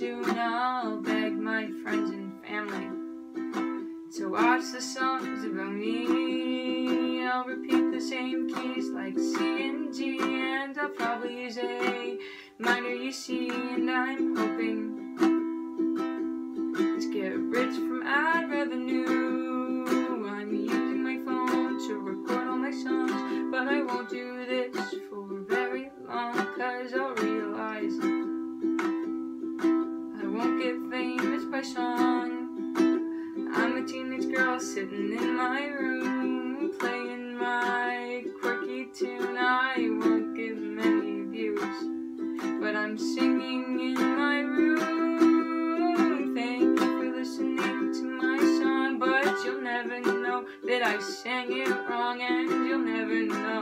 soon I'll beg my friends and family to watch the songs about me. I'll repeat the same keys like C and G, and I'll probably use A minor, you see, and I'm hoping to get rich from ad revenue. I'm using my phone to record all my songs, but I won't do this for very long, cause I'll I won't get famous by song. I'm a teenage girl sitting in my room, playing my quirky tune. I won't get many views, but I'm singing in my room. Thank you for listening to my song, but you'll never know that I sang it wrong, and you'll never know.